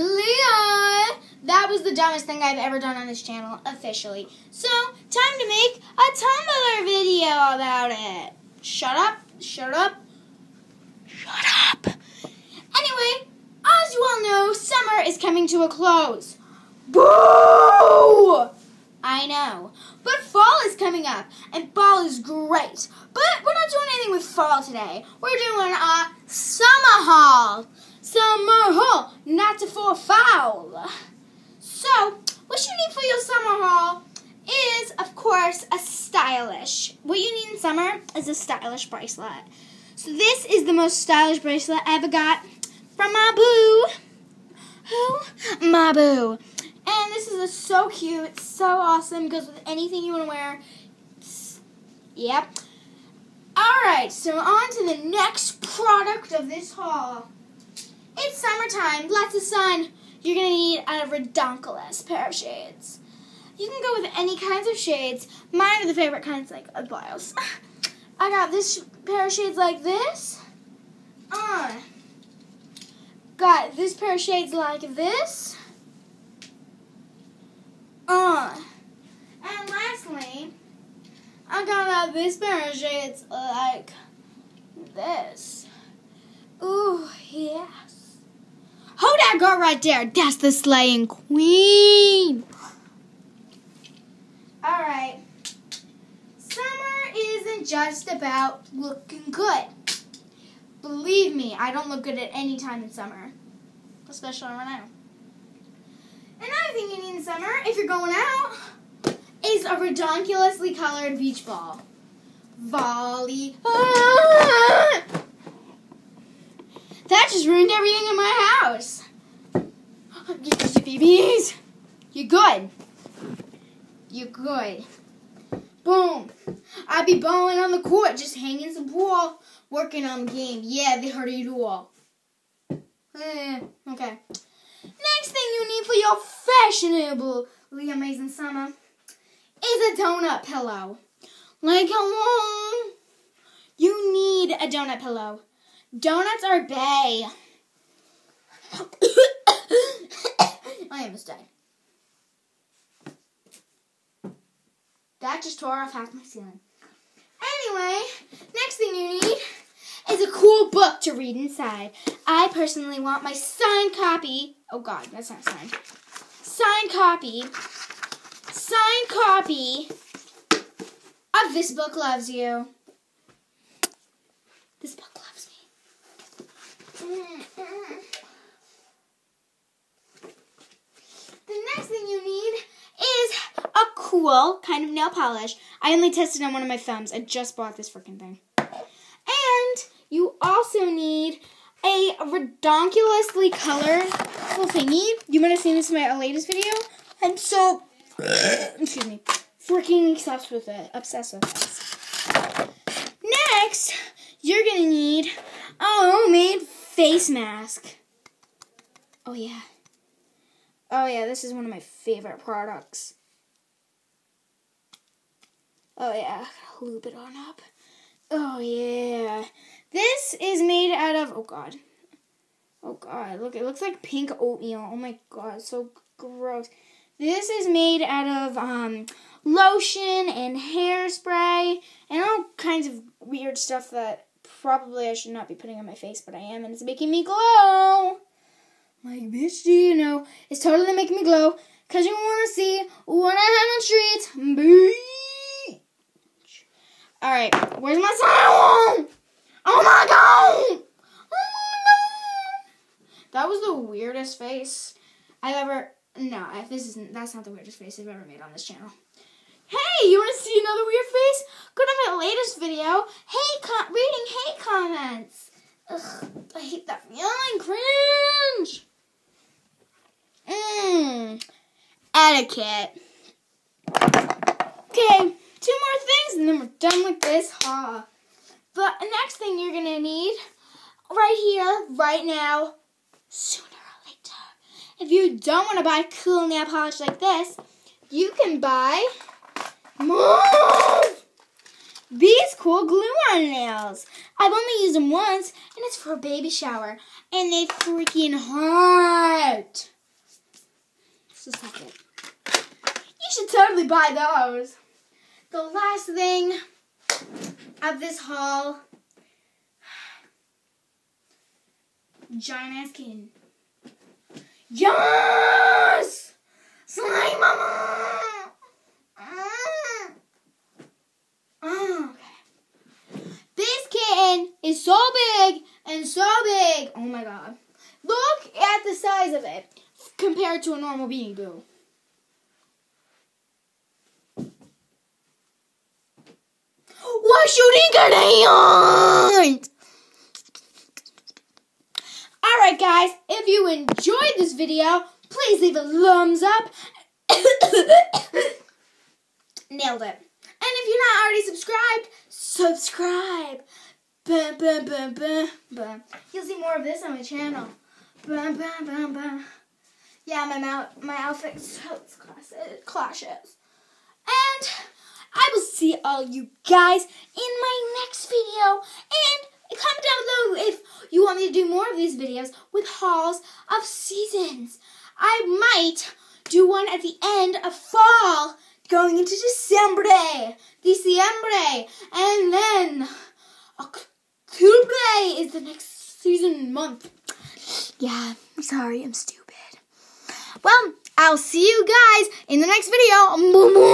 Leon. That was the dumbest thing I've ever done on this channel, officially. So, time to make a Tumblr video about it. Shut up, shut up, shut up. Anyway, as you all know, summer is coming to a close. Boo! I know. But fall is coming up, and fall is great. But we're not doing anything with fall today. We're doing a summer haul. Summer haul, not to fall foul. So, what you need for your summer haul is, of course, a stylish. What you need in summer is a stylish bracelet. So this is the most stylish bracelet I ever got from my boo. Who? My boo. And this is so cute. It's so awesome. Goes with anything you want to wear. It's, yep. Alright, so on to the next product of this haul. It's summertime, lots of sun. You're to need a redonkulous pair of shades. You can go with any kinds of shades. Mine are the favorite kinds, like a blouse. I got this pair of shades like this. Uh, got this pair of shades like this. Uh, and lastly, I got uh, this pair of shades like this. Ooh, yes. Girl right there. That's the slaying queen. Alright. Summer isn't just about looking good. Believe me, I don't look good at any time in summer. Especially right now. Another thing you need in summer, if you're going out, is a redonkulously colored beach ball. Volley. Ah! That just ruined everything in my house. BBs. You're good. You're good. Boom. I'd be balling on the court, just hanging some ball, working on the game. Yeah, they heard you do all. Eh, okay. Next thing you need for your fashionably amazing summer is a donut pillow. Like hello. You need a donut pillow. Donuts are bay. I died. That just tore off half my ceiling. Anyway, next thing you need is a cool book to read inside. I personally want my signed copy. Oh God, that's not signed. Signed copy. Signed copy of This Book Loves You. This book loves me. The next thing you need is a cool kind of nail polish. I only tested on one of my thumbs. I just bought this freaking thing. And you also need a redonkulously little thingy. You might have seen this in my latest video. I'm so, excuse me, freaking obsessed with it. Obsessed with it. Next, you're gonna need a homemade face mask. Oh yeah. Oh yeah, this is one of my favorite products. Oh yeah, loop it on up. Oh yeah. This is made out of oh god. Oh god, look it looks like pink oatmeal. Oh my god, so gross. This is made out of um lotion and hairspray and all kinds of weird stuff that probably I should not be putting on my face, but I am and it's making me glow. Like, bitch, do you know? It's totally making me glow. Cause you wanna see what I have on streets. Bitch. Alright, where's my sound? Oh my god! Oh god! That was the weirdest face I've ever. No, if this isn't. That's not the weirdest face I've ever made on this channel. Hey, you want to see another weird face? Go to my latest video. Hey, com- reading hate comments. Ugh, I hate that feeling. Cringe. Mmm. Etiquette. Okay, things and then we're done with this haul. But the next thing you're gonna need, right here, right now, sooner or later, if you don't want to buy cool nail polish like this, you can buy move. these cool glue-on nails. I've only used them once, and it's for a baby shower. And they freaking hurt. Just a second. You should totally buy those. The last thing of this haul. Giant ass kitten. Yes! Slime mama! Oh, okay. This kitten is so big and so big. Oh my god. Look at the size of it compared to a normal beanie boo. Shooting grenade? Alright guys, if you enjoyed this video, please leave a thumbs up. Nailed it. And if you're not already subscribed, subscribe. You'll see more of this on my channel. Yeah, my my outfit clashes. And I will see all you guys in my next video. And comment down below if you want me to do more of these videos with hauls of seasons. I might do one at the end of fall going into December, December, and then October is the next season month. Yeah, I'm sorry, I'm stupid. Well, I'll see you guys in the next video.